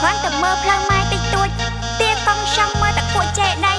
គ្រាន់តែមើលផ្លូវម៉ែតិចតួចទាកង់ចង់មើលតែពួកចេដៃ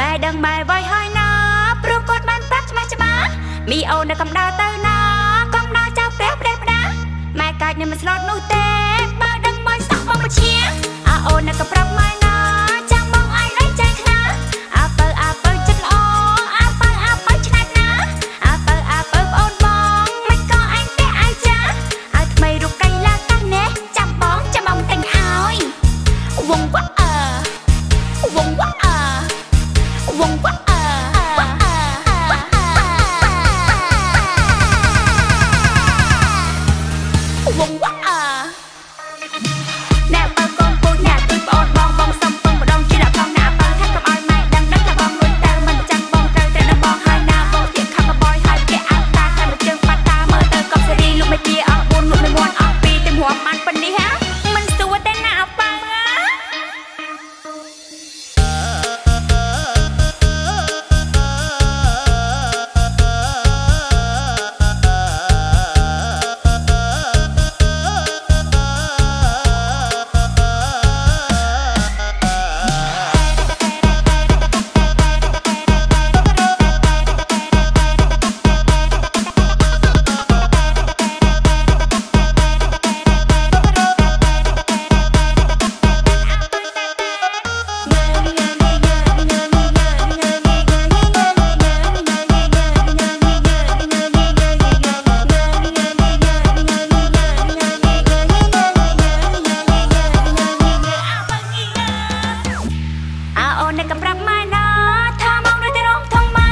ម៉ាម៉ែដឹងម៉ែវាយហើយណាព្រោះគាត់បានប្រាប់ច្បាស់ច្បាស់មីអូននៅកំដៅទៅណាកំដៅចៅផ្ទះផ្ដេសផ្ដាម៉ែកាច់នឹងមិនស្លូតនោះទេបើដឹងមិនសោះបងពជាអើអូននេះក៏ប្រាប់ម៉ែ ននេះក៏ប្រាប់ម៉ែណាថាមកដូចទៅរងថងម៉ា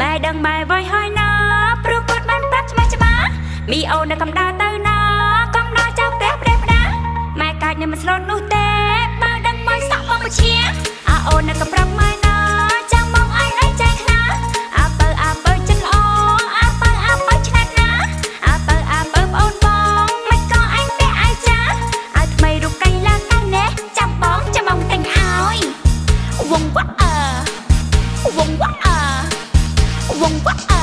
ម៉ែដឹងម៉ែវាយហើយណាព្រោះគាត់បានប្រាប់ច្បាស់ច្បាស់មីអូននៅកំដៅទៅណាកំដៅចៅផ្ទះផ្ដេសផ្ដាម៉ែកាច់នឹងមិនស្លូតនោះទេបើដឹងមកសក់បងពជាអើអូននេះក៏ប្រាប់ម៉ែណា vùng quá à. Vùng quá à.